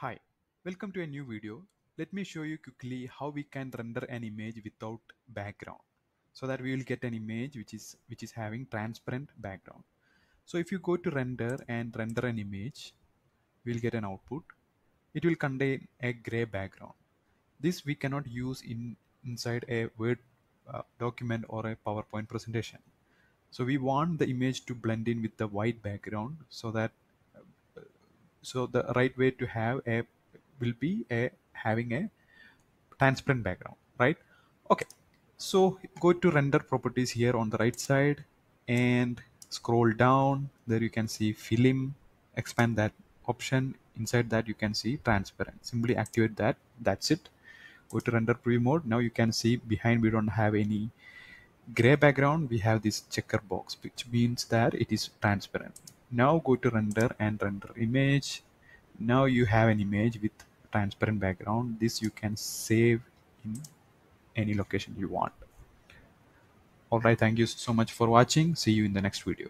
Hi, welcome to a new video. Let me show you quickly how we can render an image without background so that we will get an image which is which is having transparent background. So if you go to render and render an image, we'll get an output. It will contain a gray background. This we cannot use in inside a Word uh, document or a PowerPoint presentation. So we want the image to blend in with the white background so that so the right way to have a will be a having a transparent background right? Okay. So go to render properties here on the right side and scroll down. There you can see film expand that option. Inside that you can see transparent. Simply activate that. That's it. Go to render preview mode. Now you can see behind we don't have any gray background. We have this checker box which means that it is transparent now go to render and render image. Now you have an image with transparent background. This you can save in any location you want. All right thank you so much for watching. See you in the next video